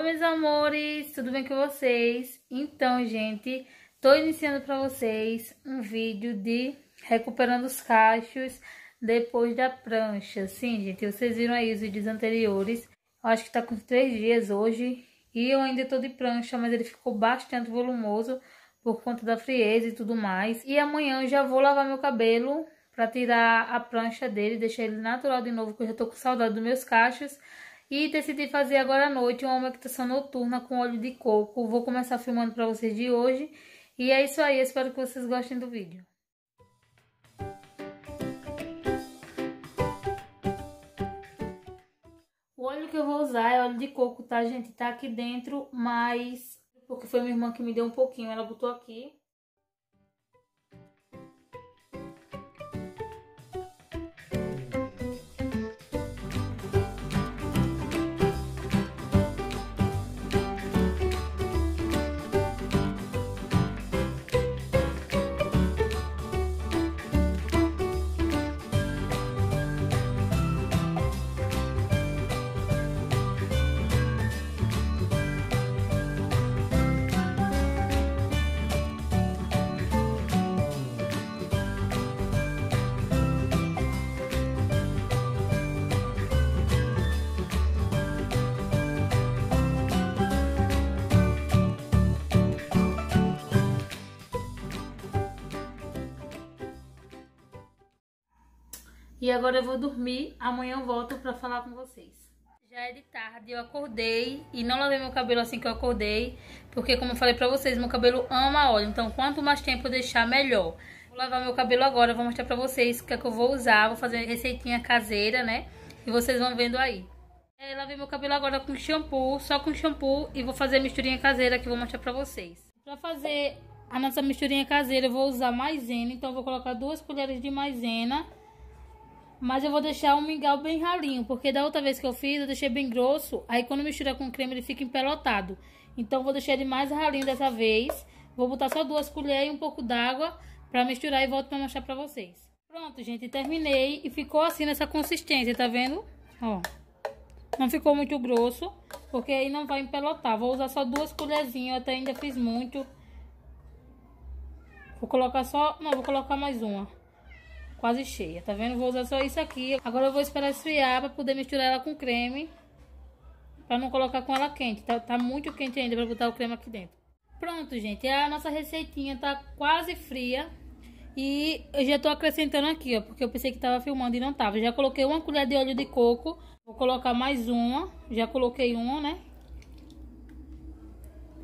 Oi, meus amores, tudo bem com vocês? Então, gente, tô iniciando para vocês um vídeo de recuperando os cachos depois da prancha. Sim, gente, vocês viram aí os vídeos anteriores. Acho que tá com três dias hoje e eu ainda tô de prancha, mas ele ficou bastante volumoso por conta da frieza e tudo mais. E amanhã eu já vou lavar meu cabelo para tirar a prancha dele, deixar ele natural de novo, porque eu já tô com saudade dos meus cachos. E decidi fazer agora à noite uma meditação noturna com óleo de coco. Vou começar filmando para vocês de hoje. E é isso aí, espero que vocês gostem do vídeo. O óleo que eu vou usar é óleo de coco, tá, gente? Tá aqui dentro, mas... Porque foi minha irmã que me deu um pouquinho, ela botou aqui. E agora eu vou dormir, amanhã eu volto pra falar com vocês. Já é de tarde, eu acordei e não lavei meu cabelo assim que eu acordei, porque como eu falei pra vocês, meu cabelo ama óleo, então quanto mais tempo eu deixar, melhor. Vou lavar meu cabelo agora, vou mostrar pra vocês o que é que eu vou usar, vou fazer receitinha caseira, né? E vocês vão vendo aí. É, lavei meu cabelo agora com shampoo, só com shampoo, e vou fazer a misturinha caseira que eu vou mostrar pra vocês. Pra fazer a nossa misturinha caseira, eu vou usar maisena, então eu vou colocar duas colheres de maisena mas eu vou deixar um mingau bem ralinho, porque da outra vez que eu fiz, eu deixei bem grosso. Aí quando mistura com creme, ele fica empelotado. Então vou deixar ele mais ralinho dessa vez. Vou botar só duas colheres e um pouco d'água pra misturar e volto pra mostrar pra vocês. Pronto, gente, terminei e ficou assim nessa consistência, tá vendo? Ó, não ficou muito grosso, porque aí não vai empelotar. Vou usar só duas colherzinhas, eu até ainda fiz muito. Vou colocar só... Não, vou colocar mais uma quase cheia, tá vendo? Vou usar só isso aqui. Agora eu vou esperar esfriar para poder misturar ela com creme. Para não colocar com ela quente. Tá, tá muito quente ainda para botar o creme aqui dentro. Pronto, gente. A nossa receitinha tá quase fria. E eu já tô acrescentando aqui, ó. Porque eu pensei que tava filmando e não tava. Já coloquei uma colher de óleo de coco. Vou colocar mais uma. Já coloquei uma, né?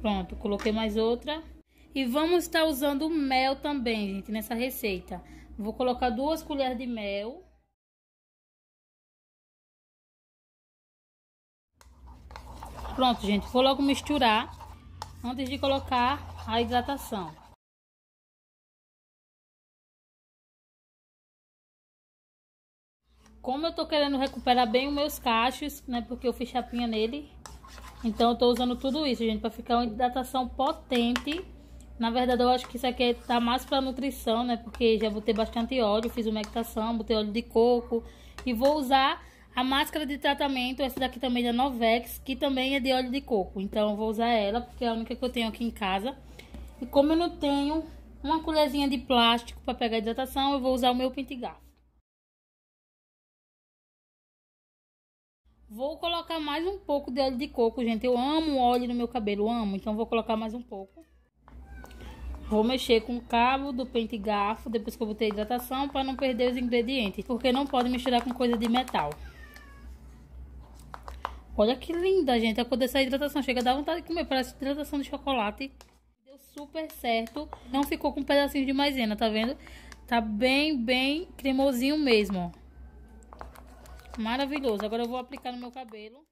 Pronto, coloquei mais outra. E vamos estar usando mel também, gente, nessa receita. Vou colocar duas colheres de mel. Pronto, gente. Vou logo misturar antes de colocar a hidratação. Como eu tô querendo recuperar bem os meus cachos, né? Porque eu fiz chapinha nele. Então eu tô usando tudo isso, gente, para ficar uma hidratação potente na verdade, eu acho que isso aqui tá mais para nutrição, né? Porque já botei bastante óleo, fiz uma meditação, botei óleo de coco. E vou usar a máscara de tratamento, essa daqui também da Novex, que também é de óleo de coco. Então, eu vou usar ela, porque é a única que eu tenho aqui em casa. E como eu não tenho uma colherzinha de plástico para pegar hidratação, eu vou usar o meu pentegar. Vou colocar mais um pouco de óleo de coco, gente. Eu amo óleo no meu cabelo, amo. Então, vou colocar mais um pouco. Vou mexer com o cabo do pente garfo depois que eu botei a hidratação para não perder os ingredientes, porque não pode misturar com coisa de metal. Olha que linda, gente, a cor dessa hidratação. Chega a dar vontade de comer, parece hidratação de chocolate. Deu super certo. Não ficou com um pedacinho de maisena, tá vendo? Tá bem, bem cremosinho mesmo, Maravilhoso. Agora eu vou aplicar no meu cabelo.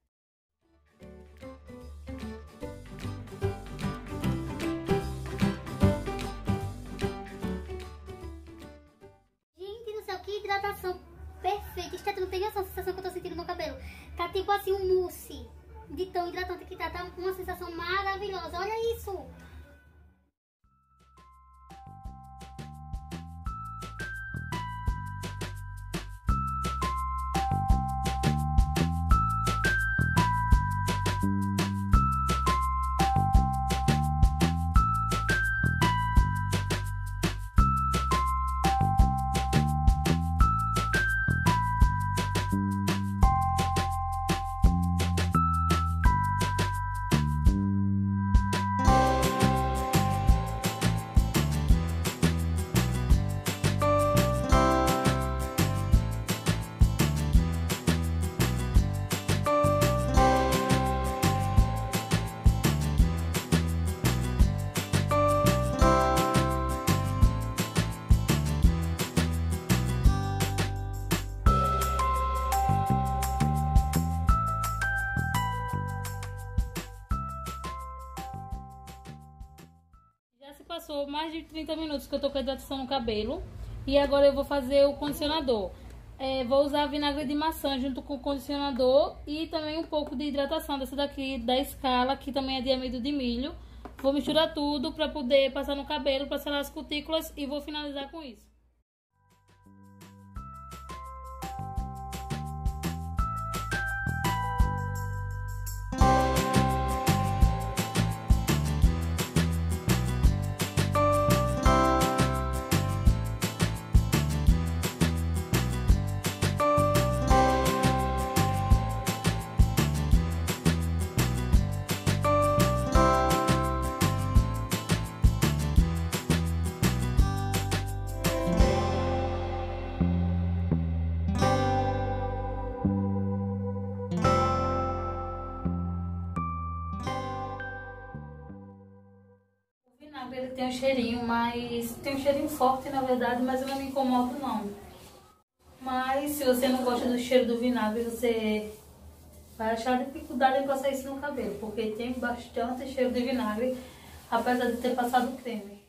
Hidratação perfeita. Estética não tem essa sensação que eu tô sentindo no cabelo. Tá tipo assim um mousse de tão hidratante que tá. Tá uma sensação maravilhosa. Olha isso! Passou mais de 30 minutos que eu tô com hidratação no cabelo. E agora eu vou fazer o condicionador. É, vou usar vinagre de maçã junto com o condicionador e também um pouco de hidratação dessa daqui da escala, que também é de amido de milho. Vou misturar tudo para poder passar no cabelo, para selar as cutículas e vou finalizar com isso. Tem um cheirinho mais... Tem um cheirinho forte, na verdade, mas eu não me incomodo, não. Mas se você não gosta do cheiro do vinagre, você vai achar dificuldade em passar isso no cabelo, porque tem bastante cheiro de vinagre, apesar de ter passado creme.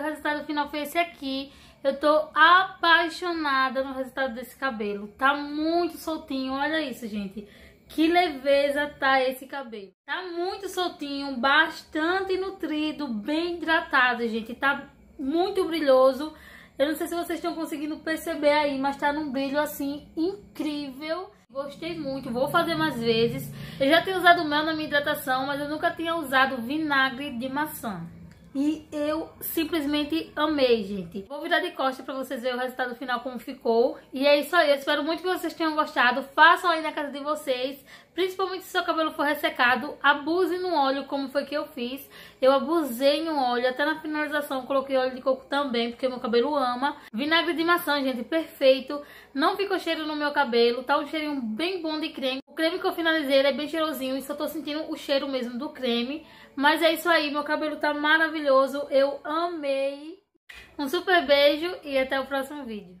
O resultado final foi esse aqui. Eu tô apaixonada no resultado desse cabelo. Tá muito soltinho, olha isso, gente. Que leveza tá esse cabelo. Tá muito soltinho, bastante nutrido, bem hidratado, gente. Tá muito brilhoso. Eu não sei se vocês estão conseguindo perceber aí, mas tá num brilho assim incrível. Gostei muito, vou fazer mais vezes. Eu já tenho usado mel na minha hidratação, mas eu nunca tinha usado vinagre de maçã. E eu simplesmente amei, gente. Vou virar de costa pra vocês verem o resultado final como ficou. E é isso aí, eu espero muito que vocês tenham gostado. Façam aí na casa de vocês. Principalmente se seu cabelo for ressecado, abuse no óleo como foi que eu fiz. Eu abusei no óleo, até na finalização coloquei óleo de coco também, porque meu cabelo ama. Vinagre de maçã, gente, perfeito. Não ficou cheiro no meu cabelo, tá um cheirinho bem bom de creme. O creme que eu finalizei é bem cheirosinho e só tô sentindo o cheiro mesmo do creme. Mas é isso aí, meu cabelo tá maravilhoso, eu amei. Um super beijo e até o próximo vídeo.